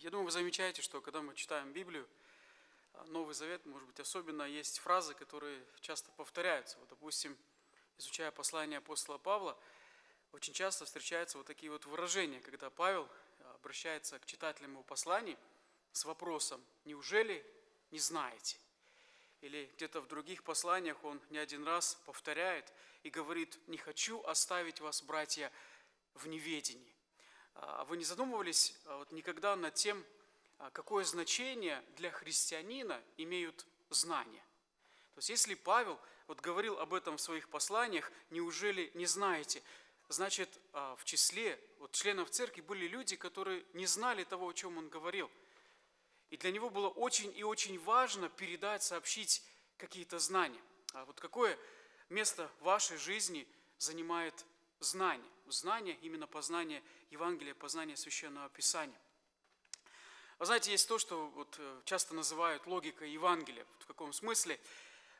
Я думаю, вы замечаете, что когда мы читаем Библию, а, Новый Завет, может быть, особенно есть фразы, которые часто повторяются. Вот, допустим, изучая послание апостола Павла, очень часто встречаются вот такие вот выражения, когда Павел а, обращается к читателям его посланий с вопросом «Неужели не знаете?» Или где-то в других посланиях он не один раз повторяет и говорит «Не хочу оставить вас, братья, в неведении». А вы не задумывались а, вот никогда над тем, а, какое значение для христианина имеют знания? То есть если Павел вот говорил об этом в своих посланиях, неужели не знаете? Значит, в числе вот членов церкви были люди, которые не знали того, о чем он говорил. И для него было очень и очень важно передать, сообщить какие-то знания. А вот какое место в вашей жизни занимает знание? Знание, именно познание Евангелия, познание Священного Писания. Вы знаете, есть то, что вот э, часто называют логикой Евангелия. В каком смысле?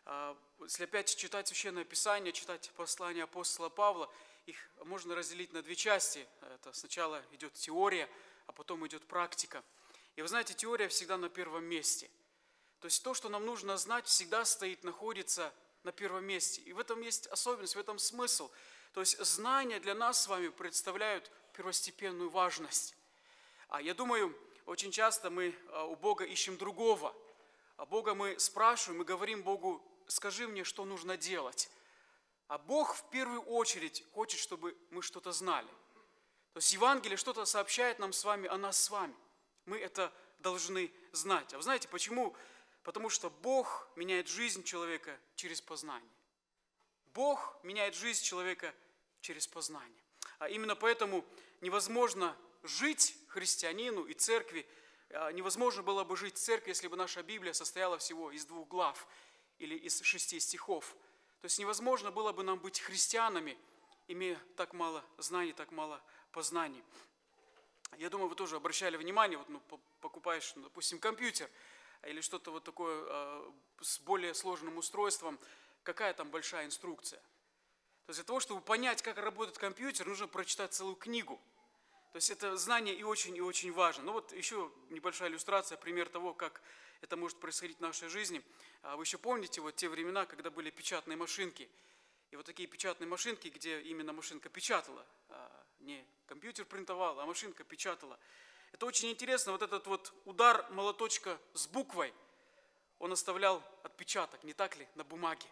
А, если опять читать Священное Писание, читать послание апостола Павла, их можно разделить на две части. Это сначала идет теория, а потом идет практика. И вы знаете, теория всегда на первом месте. То есть то, что нам нужно знать, всегда стоит, находится на первом месте. И в этом есть особенность, в этом смысл. То есть знания для нас с вами представляют первостепенную важность. А я думаю, очень часто мы а, у Бога ищем другого. А Бога мы спрашиваем, мы говорим Богу, скажи мне, что нужно делать. А Бог в первую очередь хочет, чтобы мы что-то знали. То есть Евангелие что-то сообщает нам с вами о нас с вами. Мы это должны знать. А вы знаете почему? Потому что Бог меняет жизнь человека через познание. Бог меняет жизнь человека через познание. А именно поэтому невозможно жить христианину и церкви, а, невозможно было бы жить в церкви, если бы наша Библия состояла всего из двух глав или из шести стихов. То есть невозможно было бы нам быть христианами, имея так мало знаний, так мало познаний. Я думаю, вы тоже обращали внимание, вот, ну, покупаешь, ну, допустим, компьютер или что-то вот такое э, с более сложным устройством, какая там большая инструкция. То есть для того, чтобы понять, как работает компьютер, нужно прочитать целую книгу. То есть это знание и очень, и очень важно. Ну вот еще небольшая иллюстрация, пример того, как это может происходить в нашей жизни. А вы еще помните вот те времена, когда были печатные машинки? И вот такие печатные машинки, где именно машинка печатала, а не компьютер принтовал, а машинка печатала. Это очень интересно, вот этот вот удар молоточка с буквой, он оставлял отпечаток, не так ли, на бумаге.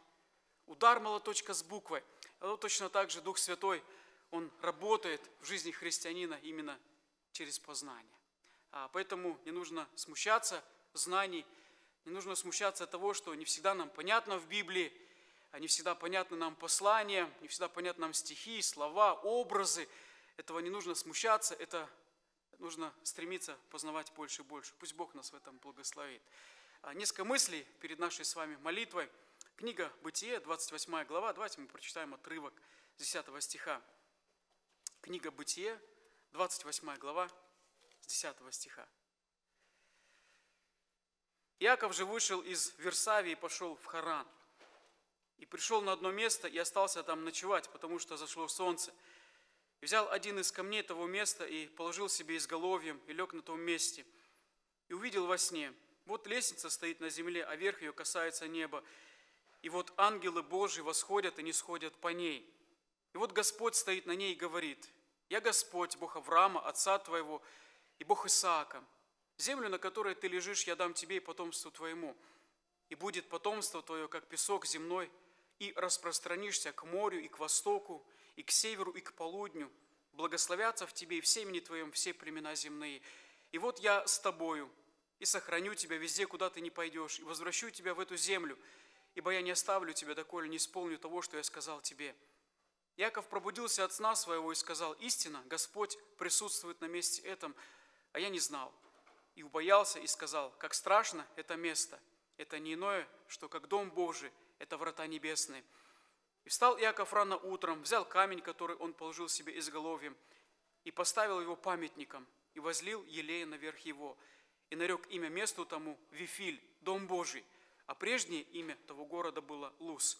Удар молоточка с буквой. Вот точно так же Дух Святой, он работает в жизни христианина именно через познание. А поэтому не нужно смущаться знаний, не нужно смущаться того, что не всегда нам понятно в Библии, а не всегда понятны нам послания, не всегда понятны нам стихи, слова, образы. Этого не нужно смущаться, это нужно стремиться познавать больше и больше. Пусть Бог нас в этом благословит. А, несколько мыслей перед нашей с вами молитвой. Книга Бытие, 28 глава. Давайте мы прочитаем отрывок с 10 стиха. Книга Бытие, 28 глава, с 10 стиха. Иаков же вышел из Версавии и пошел в Харан. И пришел на одно место и остался там ночевать, потому что зашло солнце. Взял один из камней того места и положил себе изголовьем и лег на том месте. И увидел во сне, вот лестница стоит на земле, а верх ее касается неба. И вот ангелы Божьи восходят и не сходят по ней. И вот Господь стоит на ней и говорит, «Я Господь, Бог Авраама, отца твоего, и Бог Исаака. Землю, на которой ты лежишь, я дам тебе и потомству твоему. И будет потомство твое, как песок земной, и распространишься к морю и к востоку, и к северу, и к полудню. Благословятся в тебе и в семени твоем все племена земные. И вот я с тобою, и сохраню тебя везде, куда ты не пойдешь, и возвращу тебя в эту землю, ибо я не оставлю тебя, доколе не исполню того, что я сказал тебе». Яков пробудился от сна своего и сказал, «Истина, Господь присутствует на месте этом, а я не знал». И убоялся и сказал, «Как страшно это место! Это не иное, что как дом Божий, это врата небесные. И встал Иаков рано утром, взял камень, который он положил себе изголовьем, и поставил его памятником, и возлил елея наверх его, и нарек имя месту тому Вифиль, дом Божий, а прежнее имя того города было Луз.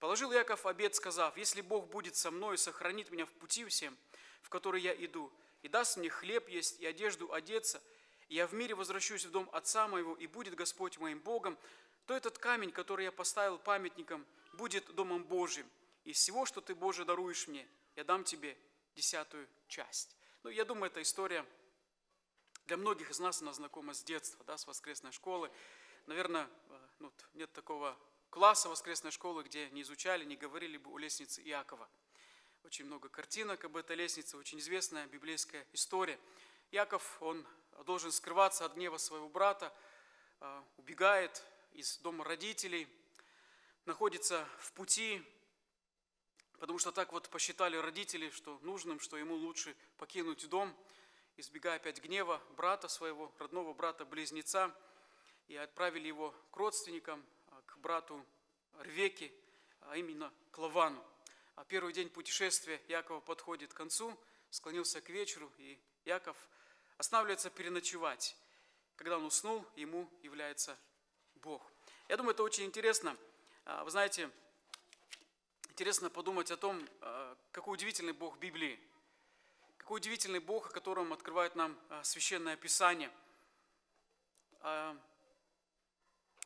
Положил Яков обед, сказав, если Бог будет со мной и сохранит меня в пути всем, в который я иду, и даст мне хлеб есть и одежду одеться, я в мире возвращусь в дом отца моего, и будет Господь моим Богом, то этот камень, который я поставил памятником, будет домом Божьим. Из всего, что ты, Боже, даруешь мне, я дам тебе десятую часть. Ну, я думаю, эта история для многих из нас, она знакома с детства, да, с воскресной школы. Наверное, э, ну, нет такого класса воскресной школы, где не изучали, не говорили бы о лестнице Иакова. Очень много картинок об этой лестнице, очень известная библейская история. Яков, он должен скрываться от гнева своего брата, э, убегает из дома родителей, находится в пути, потому что так вот посчитали родители, что нужным, что ему лучше покинуть дом, избегая опять гнева брата своего, родного брата-близнеца, и отправили его к родственникам, а, к брату Рвеке, а именно к Лавану. А первый день путешествия Якова подходит к концу, склонился к вечеру, и Яков останавливается переночевать. Когда он уснул, ему является Бог. Я думаю, это очень интересно. А, вы знаете, интересно подумать о том, а, какой удивительный Бог Библии. Какой удивительный Бог, о котором открывает нам а, Священное Писание.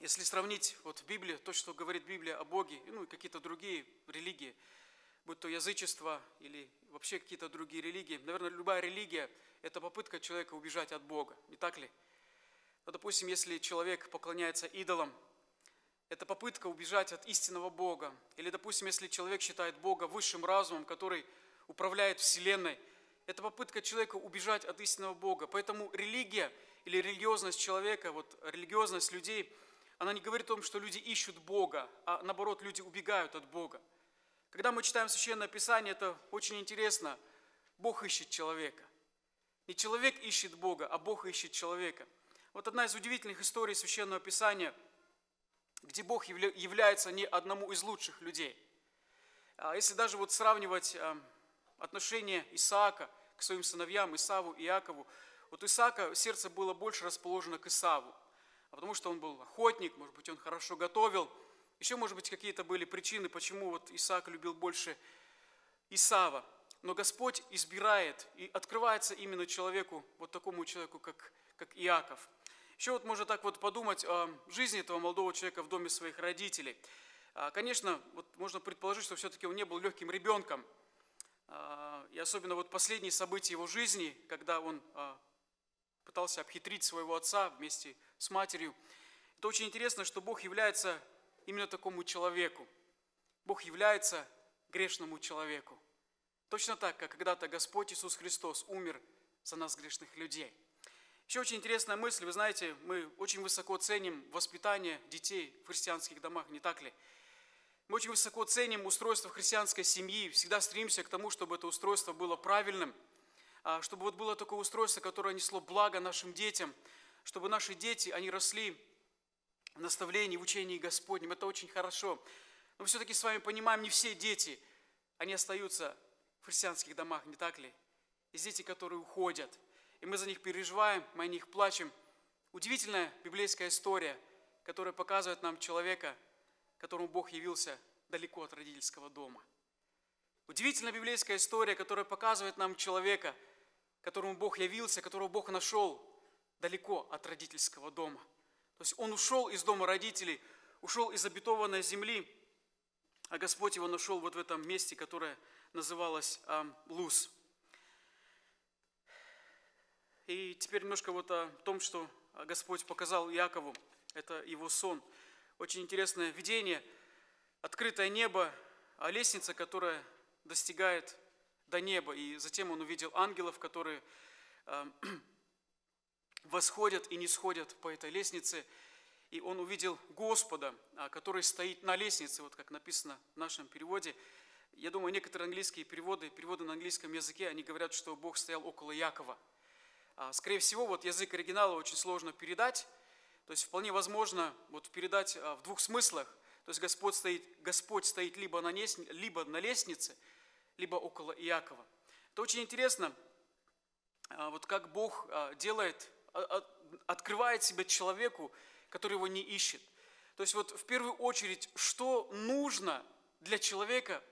Если сравнить вот в Библии, то, что говорит Библия о Боге, ну и какие-то другие религии, будь то язычество или вообще какие-то другие религии, наверное, любая религия – это попытка человека убежать от Бога, не так ли? Ну, допустим, если человек поклоняется идолам, это попытка убежать от истинного Бога. Или, допустим, если человек считает Бога высшим разумом, который управляет Вселенной, это попытка человека убежать от истинного Бога. Поэтому религия или религиозность человека, вот религиозность людей, она не говорит о том, что люди ищут Бога, а наоборот, люди убегают от Бога. Когда мы читаем Священное Писание, это очень интересно. Бог ищет человека. Не человек ищет Бога, а Бог ищет человека – вот одна из удивительных историй Священного Писания, где Бог является не одному из лучших людей. А если даже вот сравнивать а, отношение Исаака к своим сыновьям, Исаву и Иакову, вот Исаака сердце было больше расположено к Исаву, а потому что он был охотник, может быть, он хорошо готовил. Еще, может быть, какие-то были причины, почему вот Исаак любил больше Исава. Но Господь избирает и открывается именно человеку, вот такому человеку, как, как Иаков – еще вот можно так вот подумать о жизни этого молодого человека в доме своих родителей. А, конечно, вот можно предположить, что все-таки он не был легким ребенком. А, и особенно вот последние события его жизни, когда он а, пытался обхитрить своего отца вместе с матерью. Это очень интересно, что Бог является именно такому человеку. Бог является грешному человеку. Точно так, как когда-то Господь Иисус Христос умер за нас, грешных людей – еще очень интересная мысль, вы знаете, мы очень высоко ценим воспитание детей в христианских домах, не так ли? Мы очень высоко ценим устройство христианской семьи, всегда стремимся к тому, чтобы это устройство было правильным, а, чтобы вот было такое устройство, которое несло благо нашим детям, чтобы наши дети, они росли в наставлении, в учении Господнем. Это очень хорошо. Но все-таки с вами понимаем, не все дети, они остаются в христианских домах, не так ли? Есть дети, которые уходят – и мы за них переживаем, мы о них плачем. Удивительная библейская история, которая показывает нам человека, которому Бог явился далеко от родительского дома. Удивительная библейская история, которая показывает нам человека, которому Бог явился, которого Бог нашел далеко от родительского дома. То есть он ушел из дома родителей, ушел из обетованной земли, а Господь его нашел вот в этом месте, которое называлось э, Луз. И теперь немножко вот о том, что Господь показал Якову. Это его сон. Очень интересное видение. Открытое небо, а лестница, которая достигает до неба. И затем он увидел ангелов, которые э, восходят и не сходят по этой лестнице. И он увидел Господа, а, который стоит на лестнице, вот как написано в нашем переводе. Я думаю, некоторые английские переводы, переводы на английском языке, они говорят, что Бог стоял около Якова – скорее всего, вот язык оригинала очень сложно передать, то есть вполне возможно вот передать а, в двух смыслах. То есть Господь стоит, Господь стоит либо на, лестнице, либо на лестнице, либо около Иакова. Это очень интересно, а, вот как Бог делает, открывает себя человеку, который его не ищет. То есть вот в первую очередь, что нужно для человека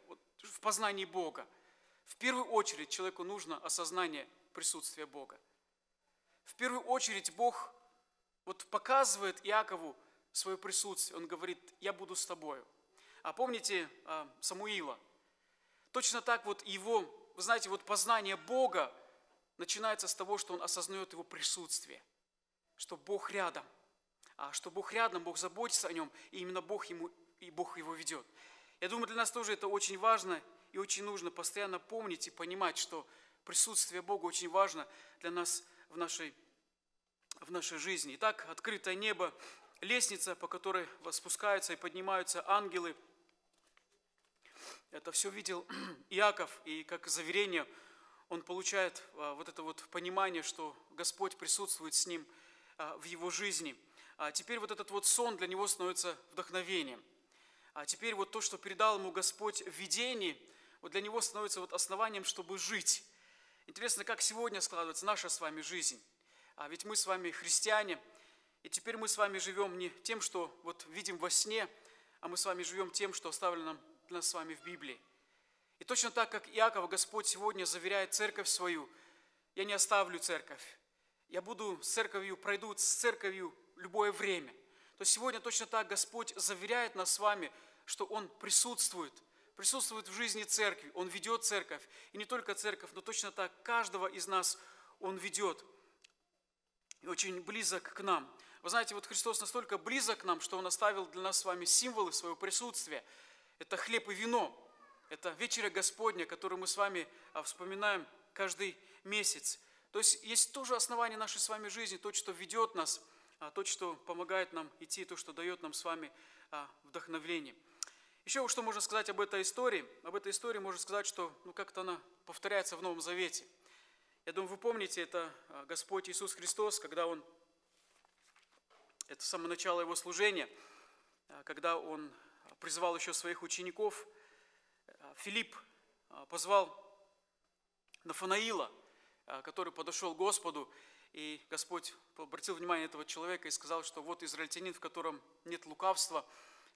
в познании Бога? В первую очередь человеку нужно осознание присутствия Бога. В первую очередь Бог вот показывает Иакову свое присутствие. Он говорит, я буду с тобою. А помните а, Самуила? Точно так вот его, вы знаете, вот познание Бога начинается с того, что он осознает его присутствие, что Бог рядом, а что Бог рядом, Бог заботится о нем, и именно Бог ему и Бог его ведет. Я думаю, для нас тоже это очень важно и очень нужно постоянно помнить и понимать, что присутствие Бога очень важно для нас в нашей, в нашей жизни. Итак, открытое небо, лестница, по которой спускаются и поднимаются ангелы. Это все видел Иаков, и как заверение он получает а, вот это вот понимание, что Господь присутствует с ним а, в его жизни. А теперь вот этот вот сон для него становится вдохновением. А теперь вот то, что передал ему Господь в видении, вот для него становится вот основанием, чтобы жить. Интересно, как сегодня складывается наша с вами жизнь. А ведь мы с вами христиане, и теперь мы с вами живем не тем, что вот видим во сне, а мы с вами живем тем, что оставлено для нас с вами в Библии. И точно так, как Иакова Господь сегодня заверяет церковь свою, я не оставлю церковь. Я буду с церковью, пройду с церковью любое время. То сегодня точно так Господь заверяет нас с вами, что Он присутствует, присутствует в жизни церкви, Он ведет церковь. И не только церковь, но точно так каждого из нас Он ведет. И очень близок к нам. Вы знаете, вот Христос настолько близок к нам, что Он оставил для нас с вами символы своего присутствия. Это хлеб и вино. Это вечеря Господня, которую мы с вами а, вспоминаем каждый месяц. То есть есть тоже основание нашей с вами жизни, то, что ведет нас, а, то, что помогает нам идти, то, что дает нам с вами а, вдохновление. Еще что можно сказать об этой истории? Об этой истории можно сказать, что ну, как-то она повторяется в Новом Завете. Я думаю, вы помните, это Господь Иисус Христос, когда Он, это самое начало Его служения, когда Он призывал еще своих учеников – Филипп а, позвал Нафанаила, а, который подошел к Господу, и Господь обратил внимание этого человека и сказал, что вот израильтянин, в котором нет лукавства.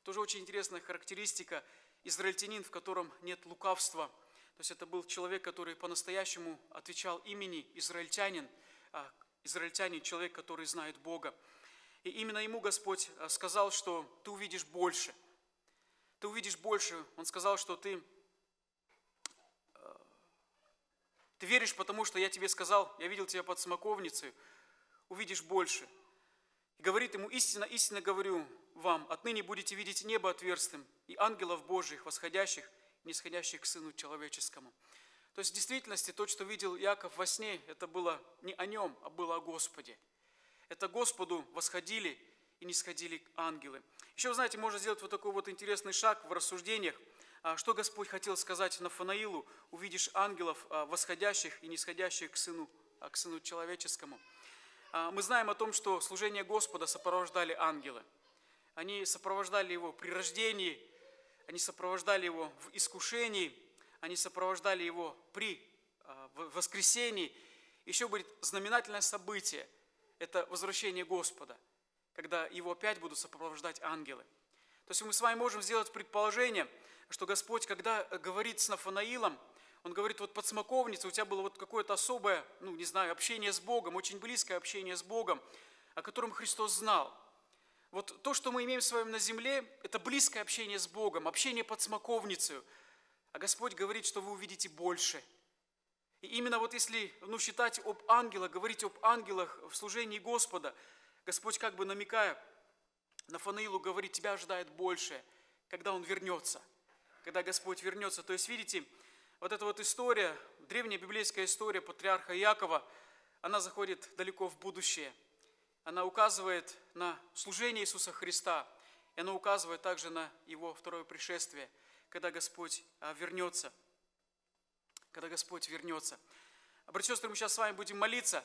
Тоже очень интересная характеристика. Израильтянин, в котором нет лукавства. То есть это был человек, который по-настоящему отвечал имени израильтянин. А, израильтянин – человек, который знает Бога. И именно ему Господь сказал, что ты увидишь больше. Ты увидишь больше. Он сказал, что ты Ты веришь, потому что я тебе сказал, я видел тебя под смоковницей, увидишь больше. И говорит ему, истинно, истинно говорю вам, отныне будете видеть небо отверстым и ангелов Божьих, восходящих и нисходящих к Сыну Человеческому. То есть в действительности то, что видел Яков во сне, это было не о нем, а было о Господе. Это Господу восходили и не сходили ангелы. Еще, знаете, можно сделать вот такой вот интересный шаг в рассуждениях – а что Господь хотел сказать Нафанаилу? Увидишь ангелов, а, восходящих и нисходящих к Сыну, а, к Сыну Человеческому. Мы знаем о том, что служение Господа сопровождали ангелы. Они сопровождали Его при рождении, они сопровождали Его в искушении, они сопровождали Его при воскресении. Еще будет знаменательное событие – это возвращение Господа, когда Его опять будут сопровождать ангелы. То есть мы с вами можем сделать предположение – что Господь, когда говорит с Нафанаилом, он говорит, вот под смоковницей у тебя было вот какое-то особое, ну, не знаю, общение с Богом, очень близкое общение с Богом, о котором Христос знал. Вот то, что мы имеем с вами на земле, это близкое общение с Богом, общение под смоковницей. А Господь говорит, что вы увидите больше. И именно вот если ну, считать об ангелах, говорить об ангелах в служении Господа, Господь как бы намекая на Фанаилу, говорит, тебя ожидает больше, когда Он вернется – когда Господь вернется. То есть, видите, вот эта вот история, древняя библейская история патриарха Якова, она заходит далеко в будущее. Она указывает на служение Иисуса Христа, и она указывает также на Его второе пришествие, когда Господь а, вернется. Когда Господь вернется. А, братья и сестры, мы сейчас с вами будем молиться.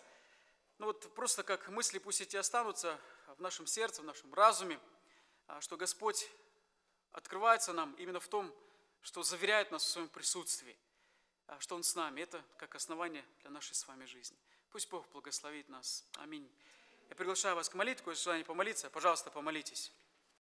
Ну вот просто как мысли пусть эти останутся в нашем сердце, в нашем разуме, а, что Господь открывается нам именно в том, что заверяет нас в своем присутствии, а, что Он с нами. Это как основание для нашей с вами жизни. Пусть Бог благословит нас. Аминь. Я приглашаю вас к молитве, если желание помолиться, пожалуйста, помолитесь.